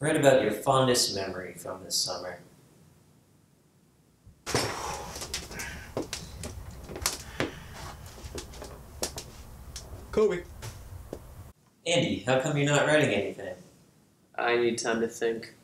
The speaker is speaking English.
Write about your fondest memory from this summer. Kobe. Andy, how come you're not writing anything? I need time to think.